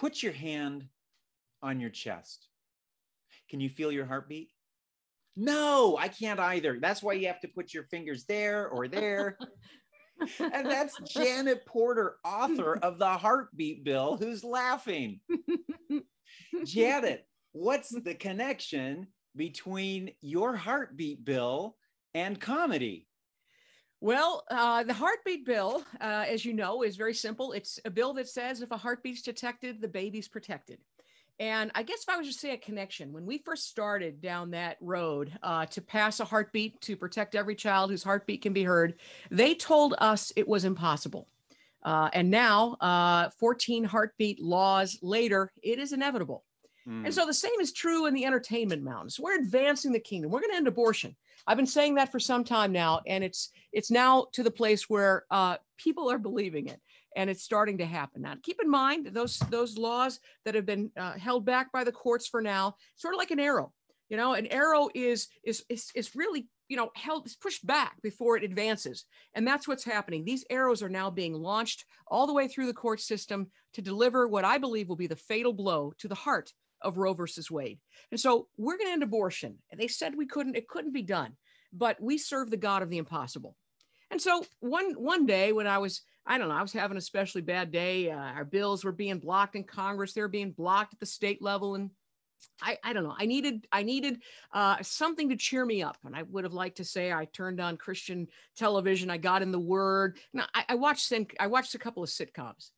put your hand on your chest. Can you feel your heartbeat? No, I can't either. That's why you have to put your fingers there or there. and that's Janet Porter, author of The Heartbeat Bill, who's laughing. Janet, what's the connection between your heartbeat bill and comedy? Well, uh, the heartbeat bill, uh, as you know, is very simple. It's a bill that says if a heartbeat's detected, the baby's protected. And I guess if I was to say a connection, when we first started down that road uh, to pass a heartbeat to protect every child whose heartbeat can be heard, they told us it was impossible. Uh, and now, uh, 14 heartbeat laws later, it is inevitable. Mm. And so the same is true in the entertainment mountains. We're advancing the kingdom. We're going to end abortion. I've been saying that for some time now, and it's it's now to the place where uh, people are believing it, and it's starting to happen now. Keep in mind those those laws that have been uh, held back by the courts for now, sort of like an arrow. You know, an arrow is is is, is really you know held is pushed back before it advances and that's what's happening these arrows are now being launched all the way through the court system to deliver what i believe will be the fatal blow to the heart of Roe versus Wade. And so we're going to end abortion. And they said we couldn't, it couldn't be done, but we serve the God of the impossible. And so one one day when I was, I don't know, I was having a especially bad day. Uh, our bills were being blocked in Congress. They were being blocked at the state level. And I, I don't know. I needed I needed uh, something to cheer me up, and I would have liked to say I turned on Christian television. I got in the Word. Now I, I watched I watched a couple of sitcoms,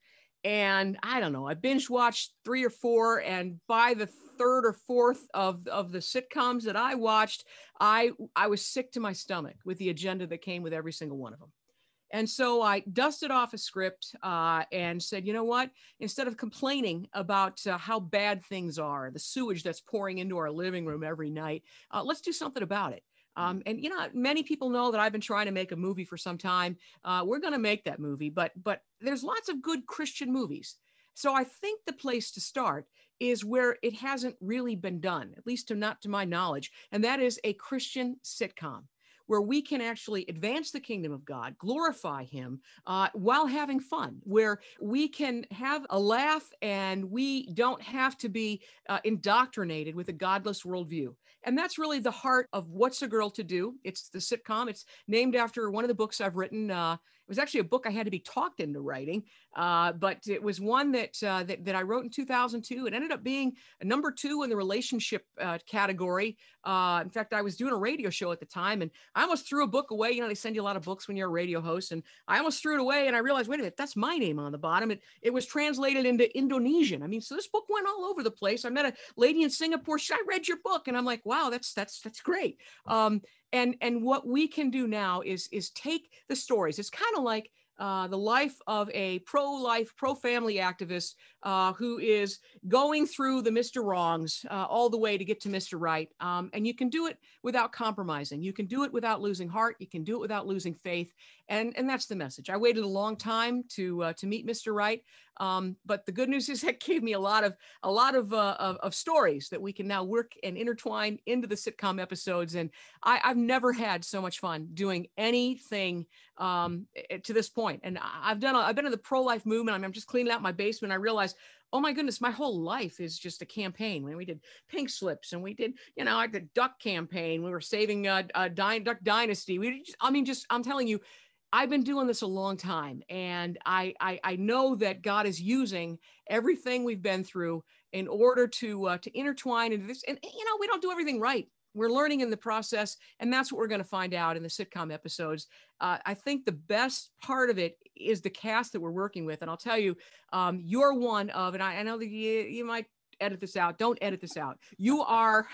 and I don't know, I binge watched three or four, and by the third or fourth of, of the sitcoms that I watched, I I was sick to my stomach with the agenda that came with every single one of them. And so I dusted off a script uh, and said, you know what? Instead of complaining about uh, how bad things are, the sewage that's pouring into our living room every night, uh, let's do something about it. Um, and you know, many people know that I've been trying to make a movie for some time. Uh, we're going to make that movie, but but there's lots of good Christian movies. So I think the place to start is where it hasn't really been done, at least to not to my knowledge, and that is a Christian sitcom where we can actually advance the kingdom of God, glorify Him uh, while having fun, where we can have a laugh and we don't have to be uh, indoctrinated with a godless worldview. And that's really the heart of What's a Girl to Do? It's the sitcom. It's named after one of the books I've written. Uh, was actually a book I had to be talked into writing, uh, but it was one that, uh, that, that I wrote in 2002. It ended up being a number two in the relationship uh, category. Uh, in fact, I was doing a radio show at the time, and I almost threw a book away. You know, they send you a lot of books when you're a radio host, and I almost threw it away. And I realized, wait a minute, that's my name on the bottom. It it was translated into Indonesian. I mean, so this book went all over the place. I met a lady in Singapore. She, I read your book, and I'm like, wow, that's that's that's great. Um, and and what we can do now is is take the stories it's kind of like uh, the life of a pro-life, pro-family activist uh, who is going through the Mr. Wrongs uh, all the way to get to Mr. Right. Um, and you can do it without compromising. You can do it without losing heart. You can do it without losing faith. And, and that's the message. I waited a long time to uh, to meet Mr. Right, um, but the good news is that gave me a lot of a lot of, uh, of, of stories that we can now work and intertwine into the sitcom episodes. And I, have never had so much fun doing anything um, to this point. And I've done I've been in the pro life movement. I mean, I'm just cleaning out my basement. I realized oh my goodness, my whole life is just a campaign. When we did pink slips and we did, you know, like the duck campaign, we were saving uh, uh Duck Dynasty. We, just, I mean, just I'm telling you, I've been doing this a long time, and I, I, I know that God is using everything we've been through in order to uh, to intertwine into this. And you know, we don't do everything right. We're learning in the process, and that's what we're going to find out in the sitcom episodes. Uh, I think the best part of it is the cast that we're working with, and I'll tell you, um, you're one of, and I, I know that you, you might edit this out. Don't edit this out. You are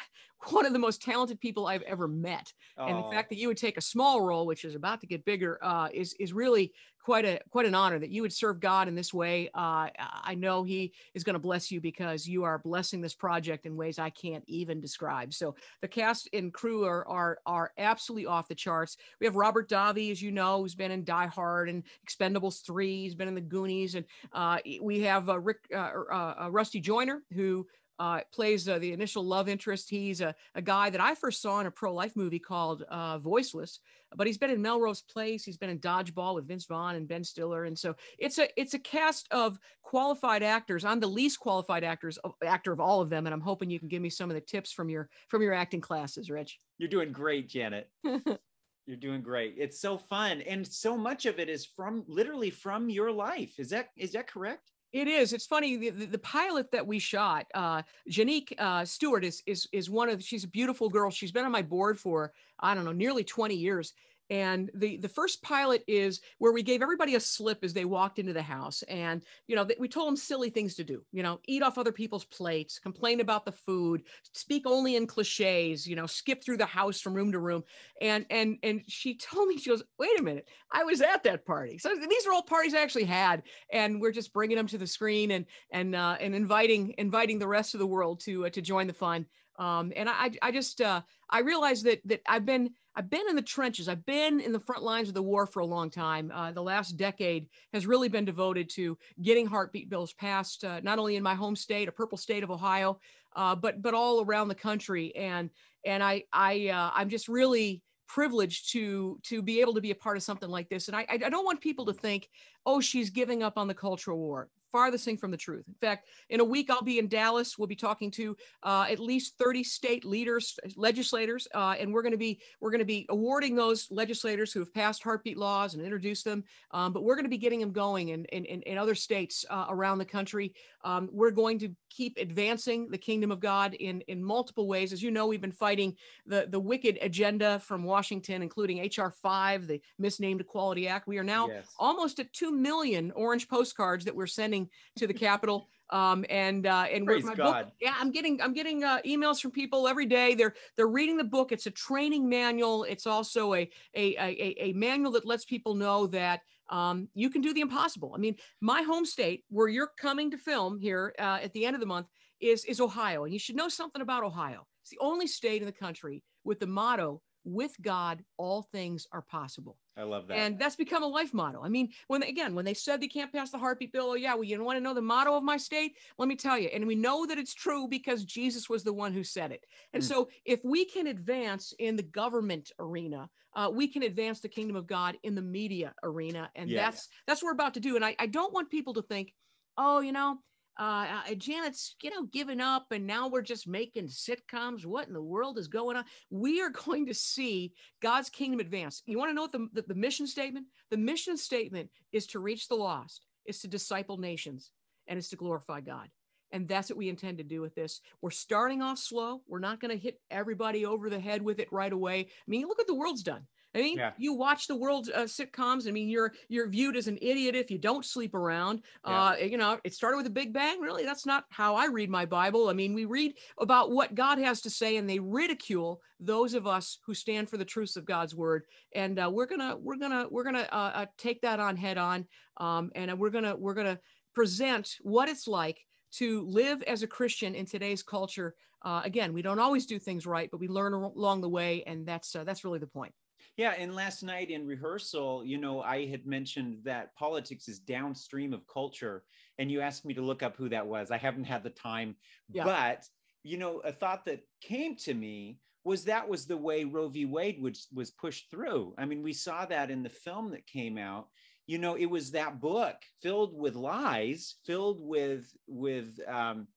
one of the most talented people I've ever met. Oh. And the fact that you would take a small role, which is about to get bigger, uh, is is really quite a quite an honor that you would serve God in this way. Uh, I know He is going to bless you because you are blessing this project in ways I can't even describe. So the cast and crew are are are absolutely off the charts. We have Robert Davi, as you know, who's been in Die Hard and Expendables Three. He's been in the Goonies, and uh, we have uh, Rick uh, uh, uh, Rusty Joiner, who uh, plays uh, the initial love interest. He's a, a guy that I first saw in a pro life movie called uh, Voiceless, but he's been in Melrose Place. He's been in Dodgeball with Vince Vaughn and Ben Stiller, and so it's a it's a cast of qualified actors. I'm the least qualified actors actor of all of them, and I'm hoping you can give me some of the tips from your from your acting classes, Rich. You're doing great, Janet. You're doing great. It's so fun, and so much of it is from literally from your life. Is that is that correct? It is. It's funny. The, the, the, pilot that we shot, uh, Janique uh, Stewart is is is one of. She's a beautiful girl. She's been on my board for I don't know, nearly 20 years, and the the first pilot is where we gave everybody a slip as they walked into the house and you know we told them silly things to do you know eat off other people's plates complain about the food speak only in cliches you know skip through the house from room to room. And and and she told me she goes wait a minute i was at that party. So these are all parties i actually had and we're just bringing them to the screen and and uh, and inviting inviting the rest of the world to uh, to join the fun. Um, and I, I just uh, I realized that that I've been I've been in the trenches. I've been in the front lines of the war for a long time. Uh, the last decade has really been devoted to getting heartbeat bills passed, uh, not only in my home state, a purple state of Ohio, uh, but but all around the country. And and I I uh, I'm just really privileged to to be able to be a part of something like this. And I I don't want people to think, oh, she's giving up on the cultural war farthest thing from the truth. In fact, in a week, I'll be in Dallas. We'll be talking to uh, at least 30 state leaders, legislators, uh, and we're going to be we're going to be awarding those legislators who have passed heartbeat laws and introduced them. Um, but we're going to be getting them going in in, in other states uh, around the country. Um, we're going to keep advancing the kingdom of God in in multiple ways. As you know, we've been fighting the the wicked agenda from Washington, including HR five, the misnamed Equality Act. We are now yes. almost at two million orange postcards that we're sending to the Capitol. Um, and uh, and Praise my God. book, yeah, I'm getting I'm getting uh, emails from people every day. They're they're reading the book. It's a training manual. It's also a a a, a manual that lets people know that um, you can do the impossible. I mean, my home state, where you're coming to film here uh, at the end of the month, is is Ohio, and you should know something about Ohio. It's the only state in the country with the motto with God, all things are possible. I love that. And that's become a life motto. I mean, when again, when they said they can't pass the heartbeat bill, oh yeah, well, you don't want to know the motto of my state? Let me tell you. And we know that it's true because Jesus was the one who said it. And mm. so if we can advance in the government arena, uh, we can advance the kingdom of God in the media arena. And yeah. that's that's what we're about to do. And I, I don't want people to think, oh, you know, uh, uh, Janet's, you know, given up and now we're just making sitcoms. What in the world is going on? We are going to see God's kingdom advance. You want to know what the, the, the mission statement? The mission statement is to reach the lost, is to disciple nations, and it's to glorify God. And that's what we intend to do with this. We're starting off slow. We're not going to hit everybody over the head with it right away. I mean, look what the world's done. I mean, yeah. you watch the world uh, sitcoms. I mean, you're you're viewed as an idiot if you don't sleep around. Yeah. Uh, you know, it started with a Big Bang. Really, that's not how I read my Bible. I mean, we read about what God has to say, and they ridicule those of us who stand for the truths of God's word. And uh, we're gonna we're gonna we're gonna uh, uh, take that on head on, um, and uh, we're gonna we're gonna present what it's like to live as a Christian in today's culture. again, we don't always do things right, but we learn along the way, and that's that's really the point. Yeah, and last night in rehearsal, you know, I had mentioned that politics is downstream of culture, and you asked me to look up who that was. I haven't had the time, yeah. but you know, a thought that came to me was that was the way Roe v. Wade was was pushed through. I mean, we saw that in the film that came out. You know, it was that book filled with lies, filled with with um,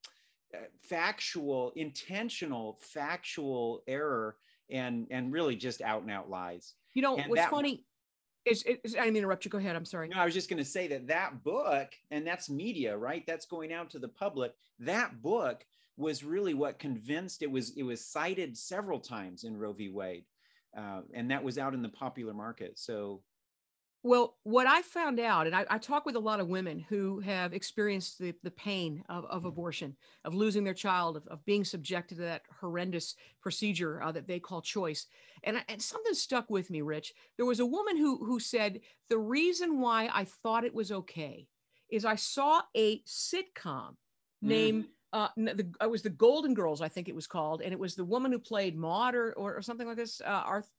uh, factual, intentional, factual error and and really just out and out lies. You know and what's funny is, is I didn't interrupt you. Go ahead. I'm sorry. No, I was just going to say that that book and that's media, right? That's going out to the public. That book was really what convinced it was it was cited several times in Roe v. Wade, uh, and that was out in the popular market. So well, what I found out, and I, I, talk with a lot of women who have experienced the, the pain of, of abortion, of losing their child, of, of being subjected to that horrendous procedure uh, that they call choice. And, and something stuck with me, Rich. There was a woman who, who said, The reason why I thought it was okay is I saw a sitcom mm. named uh, the, it was the Golden Girls, I think it was called, and it was the woman who played Maude or, or, or something like this, uh, Arth,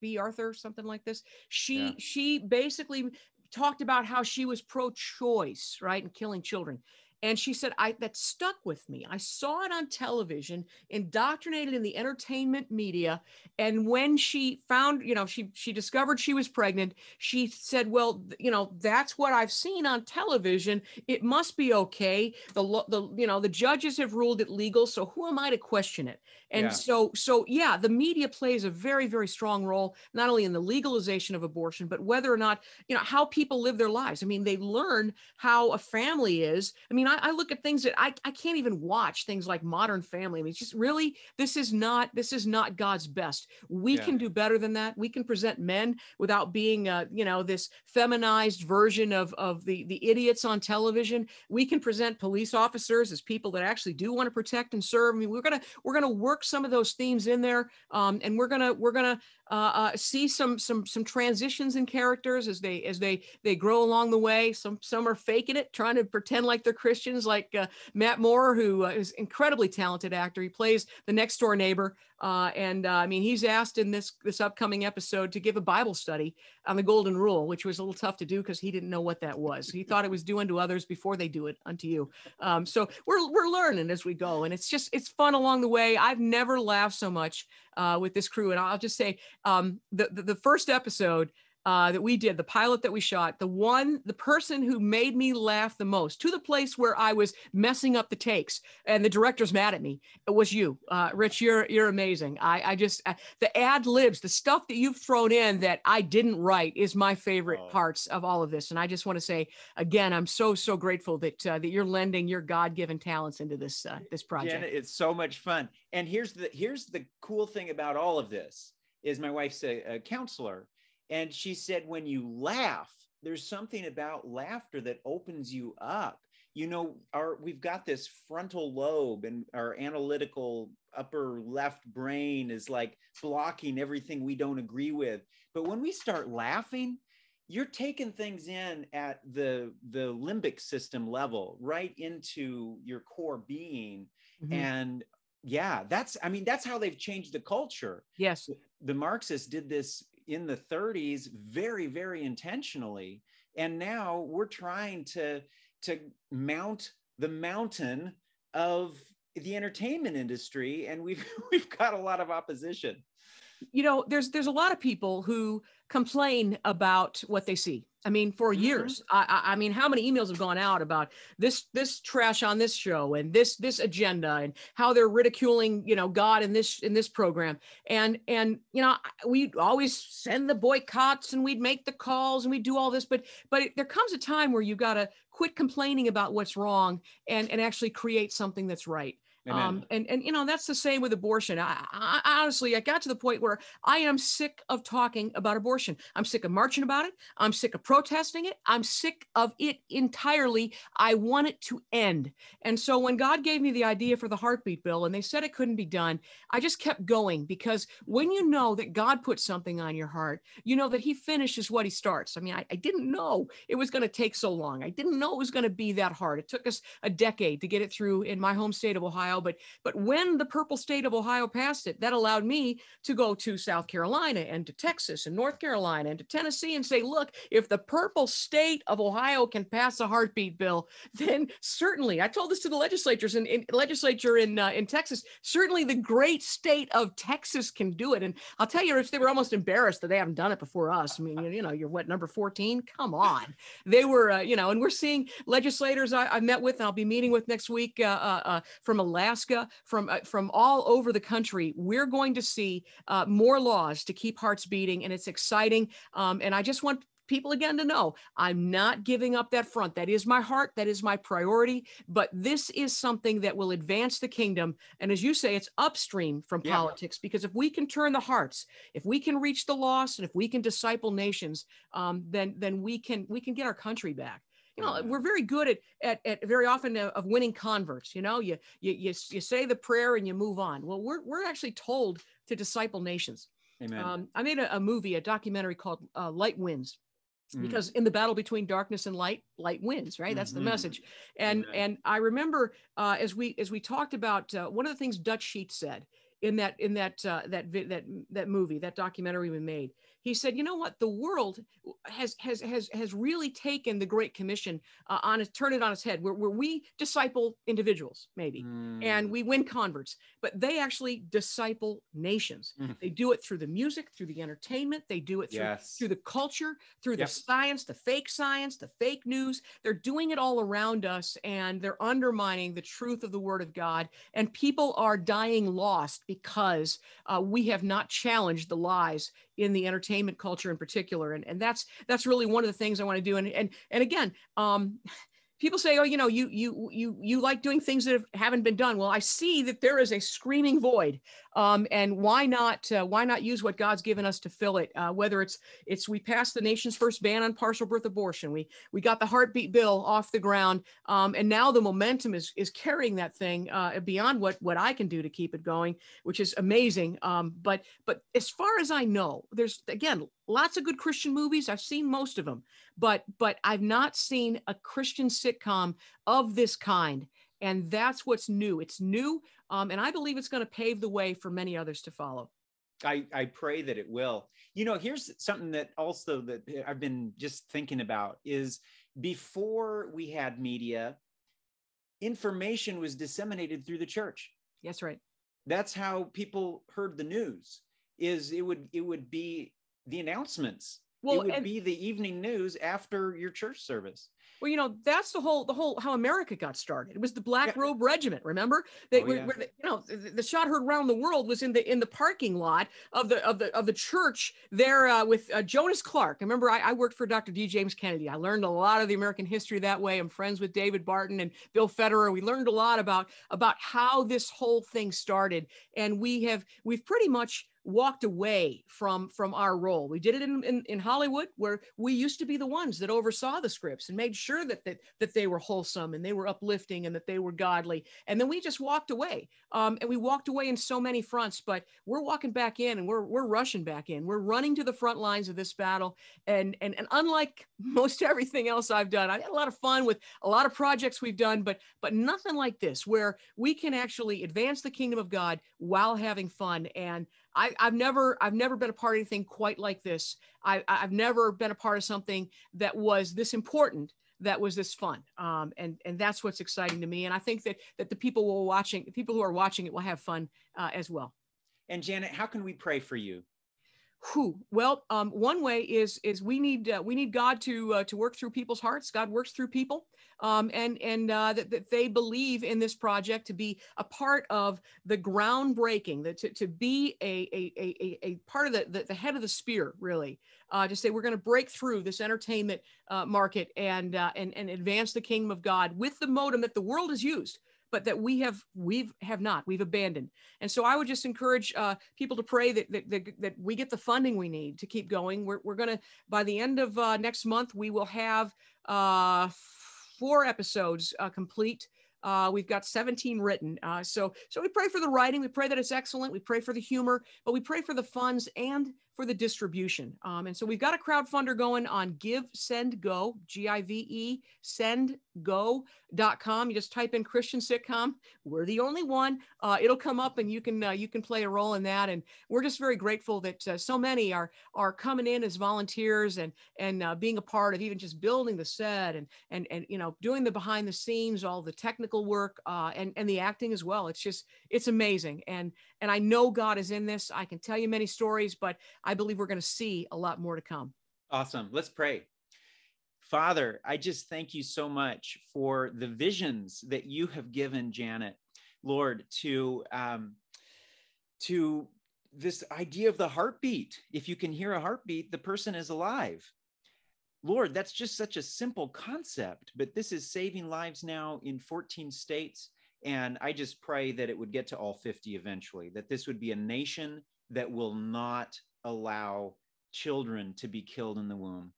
Bea Arthur, something like this. She yeah. she basically talked about how she was pro-choice, right, and killing children. And she said, I that stuck with me. I saw it on television, indoctrinated in the entertainment media. And when she found, you know, she she discovered she was pregnant, she said, Well, you know, that's what I've seen on television. It must be okay. The the you know, the judges have ruled it legal. So who am I to question it? And yeah. so, so yeah, the media plays a very, very strong role, not only in the legalization of abortion, but whether or not, you know, how people live their lives. I mean, they learn how a family is. I mean, I, I look at things that I, I can't even watch things like Modern Family. I mean, it's just really, this is not, this is not God's best. We yeah. can do better than that. We can present men without being, uh, you know, this feminized version of, of the, the idiots on television. We can present police officers as people that actually do want to protect and serve. I mean, we're going to, we're going to work work some of those themes in there, um, and we're gonna we're gonna uh, uh, see some some some transitions in characters as they as they they grow along the way. Some some are faking it, trying to pretend like they're Christians, like uh, Matt Moore, who uh, is incredibly talented actor. He plays the next door neighbor, uh, and uh, I mean he's asked in this this upcoming episode to give a Bible study on the Golden Rule, which was a little tough to do because he didn't know what that was. He thought it was do unto others before they do it unto you. Um, so we're we're learning as we go, and it's just it's fun along the way. I've never laughed so much uh, with this crew. And I'll just say um, the, the, the first episode uh, that we did, the pilot that we shot, the one, the person who made me laugh the most, to the place where I was messing up the takes, and the director's mad at me. It was you, uh, Rich. You're you're amazing. I I just uh, the ad libs, the stuff that you've thrown in that I didn't write is my favorite oh. parts of all of this. And I just want to say again, I'm so so grateful that uh, that you're lending your God given talents into this uh, this project. Jenna, it's so much fun. And here's the here's the cool thing about all of this is my wife's a, a counselor and she said, when you laugh, there's something about laughter that opens you up. You know, our we've got this frontal lobe and our analytical upper left brain is like blocking everything we don't agree with. But when we start laughing, you're taking things in at the the limbic system level right into your core being mm-hmm. and yeah that's i mean that's how they've changed the culture yes the marxists did this in the 30s very very intentionally. And now we're trying to to mount the mountain of the entertainment industry and we've we've got a lot of opposition you know there's there's a lot of people who complain about what they see. I mean for mm-hmm. years I, I mean how many emails have gone out about this this trash on this show and this this agenda and how they're ridiculing you know god in this in this program. And and you know we always send the boycotts and we'd make the calls and we'd do all this but but there comes a time where you got to quit complaining about what's wrong and and actually create something that's right um, and and you know that's the same with abortion. I, I, honestly, I got to the point where I am sick of talking about abortion. I'm sick of marching about it. I'm sick of protesting it. I'm sick of it entirely. I want it to end. And so when God gave me the idea for the heartbeat bill, and they said it couldn't be done, I just kept going because when you know that God put something on your heart, you know that He finishes what He starts. I mean, I, I didn't know it was going to take so long. I didn't know it was going to be that hard. It took us a decade to get it through in my home state of Ohio Ohio, but but when the purple state of Ohio passed it, that allowed me to go to South Carolina and to Texas and North Carolina and to Tennessee and say, look, if the purple state of Ohio can pass a heartbeat bill, then certainly, I told this to the legislatures in, in legislature in uh, in Texas, certainly the great state of Texas can do it. And I'll tell you, if they were almost embarrassed that they haven't done it before us. I mean, you, you know, you're what number 14? Come on, they were, uh, you know, and we're seeing legislators I, I met with and I'll be meeting with next week uh, uh, uh from Alaska from uh, from all over the country, we're going to see uh, more laws to keep hearts beating, and it's exciting. Um, and I just want people again to know I'm not giving up that front. That is my heart. That is my priority. But this is something that will advance the kingdom. And as you say, it's upstream from yeah. politics because if we can turn the hearts, if we can reach the lost, and if we can disciple nations, um, then then we can we can get our country back you know we're very good at at, at very often of winning converts you know you, you you you say the prayer and you move on well we're we're actually told to disciple nations Amen. Um, i made a, a, movie a documentary called uh, light wins mm. because in the battle between darkness and light light wins right that's mm-hmm. the message and and i remember uh, as we as we talked about uh, one of the things dutch sheets said in that in that uh, that that that movie that documentary we made he said, you know what, the world has has has has really taken the Great Commission uh, on it, turn it on its head, where, where we disciple individuals maybe, mm. and we win converts, but they actually disciple nations. Mm. They do it through the music, through the entertainment, they do it through yes. through the culture, through yep. the science, the fake science, the fake news. They're doing it all around us, and they're undermining the truth of the Word of God, and people are dying lost because uh, we have not challenged the lies in the entertainment culture in particular and, and that's that's really one of the things i want to do and and and again um people say, oh, you know, you you you you like doing things that have, haven't been done. Well, I see that there is a screaming void, um, and why not uh, why not use what God's given us to fill it? Uh, whether it's it's we passed the nation's first ban on partial birth abortion, we we got the heartbeat bill off the ground, um, and now the momentum is is carrying that thing uh, beyond what what I can do to keep it going, which is amazing. Um, but but as far as I know, there's again lots of good Christian movies. I've seen most of them, but but I've not seen a Christian sitcom of this kind. And that's what's new. It's new, um, and I believe it's going to pave the way for many others to follow. I, I pray that it will. You know, here's something that also that I've been just thinking about is before we had media, information was disseminated through the church. Yes, right. That's how people heard the news. Is it would it would be the announcements. Well, it would and, be the evening news after your church service. Well, you know, that's the whole the whole how America got started. It was the Black yeah. Robe Regiment. Remember, they oh, yeah. the, you know the, the, shot heard around the world was in the in the parking lot of the of the of the church there uh, with uh, Jonas Clarke. I remember, I, I, worked for Dr. D. James Kennedy. I learned a lot of the American history that way. I'm friends with David Barton and Bill Federer. We learned a lot about about how this whole thing started, and we have we've pretty much walked away from from our role. We did it in, in, in, Hollywood, where we used to be the ones that oversaw the scripts and made sure that, that that they were wholesome and they were uplifting and that they were godly. And then we just walked away. Um, and we walked away in so many fronts, but we're walking back in and we're we're rushing back in. We're running to the front lines of this battle. And and and unlike most everything else I've done, I had a lot of fun with a lot of projects we've done, but but nothing like this where we can actually advance the kingdom of God while having fun. And I, have never I've never been a part of anything quite like this. I, I've never been a part of something that was this important that was this fun. Um, and and that's what's exciting to me. And i think that that the people who are watching the people who are watching it will have fun uh, as well. And janet how can we pray for you who well um, one way is is we need uh, we need god to uh, to work through people's hearts. God works through people um, and and uh, that, that they believe in this project to be a part of the groundbreaking, that to, to be a, a, a, a part of the, the, the head of the spear, really, uh, to say we're going to break through this entertainment uh, market and, uh, and, and advance the kingdom of God with the modem that the world has used but that we have we've have not we've abandoned and so i would just encourage uh, people to pray that, that, that, that, we get the funding we need to keep going we're, we're going to by the end of uh, next month we will have uh, four episodes uh, complete. Uh, we've got 17 written. Uh, so, so we pray for the writing. We pray that it's excellent. We pray for the humor, but we pray for the funds and for the distribution. Um, and so we've got a crowdfunder going on Give, Send, Go, G I V E, send go.com. You just type in Christian sitcom. We're the only one. Uh, it'll come up and you can uh, you can play a role in that. And we're just very grateful that uh, so many are are coming in as volunteers and and uh, being a part of even just building the set and and and you know doing the behind the scenes, all the technical work uh, and and the acting as well. It's just it's amazing. And and I know God is in this. I can tell you many stories, but I believe we're going to see a lot more to come. Awesome. Let's pray. Father, I just thank you so much for the visions that you have given Janet, Lord, to um, to this idea of the heartbeat. If you can hear a heartbeat, the person is alive. Lord, that's just such a simple concept, but this is saving lives now in 14 states. And I just pray that it would get to all 50 eventually, that this would be a nation that will not allow children to be killed in the womb.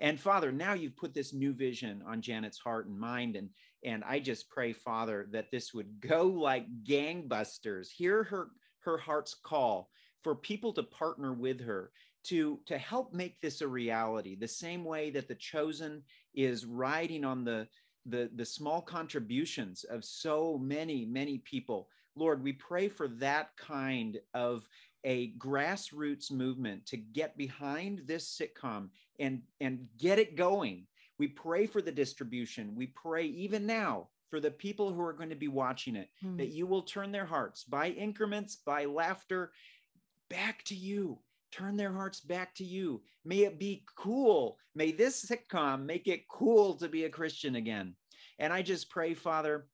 And Father, now you've put this new vision on Janet's heart and mind. And, and I just pray, Father, that this would go like gangbusters. Hear her, her heart's call for people to partner with her to, to help make this a reality, the same way that the chosen is riding on the, the, the small contributions of so many, many people. Lord, we pray for that kind of a grassroots movement to get behind this sitcom and and get it going we pray for the distribution we pray even now for the people who are going to be watching it Hmm. that you will turn their hearts by increments by laughter back to you turn their hearts back to you. May it be cool. May this sitcom make it cool to be a christian again. And i just pray father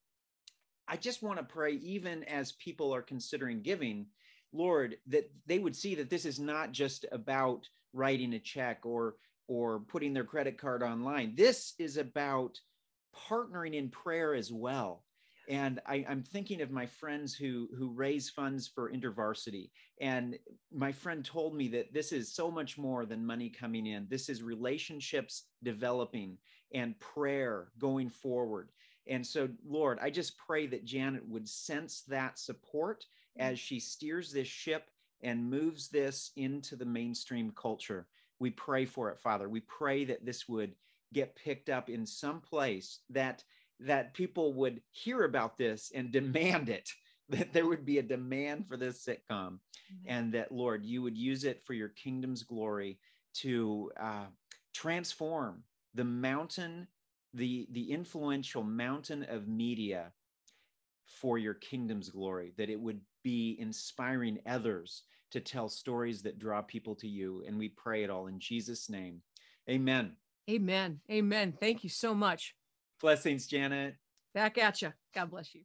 i just want to pray even as people are considering giving lord that they would see that this is not just about writing a check or or putting their credit card online. This is about partnering in prayer as well and I, i'm thinking of my friends who who raise funds for intervarsity. And my friend told me that this is so much more than money coming in. This is relationships developing and prayer going forward. And so lord i just pray that janet would sense that support as she steers this ship and moves this into the mainstream culture. We pray for it father. We pray that this would get picked up in some place that that people would hear about this and demand it that there would be a demand for this sitcom and that lord you would use it for your kingdom's glory to uh, transform the mountain the the influential mountain of media for your kingdom's glory that it would be inspiring others to tell stories that draw people to you and we pray it all in jesus name amen Amen. Amen. Thank you so much. Blessings janet Back at you. God bless you.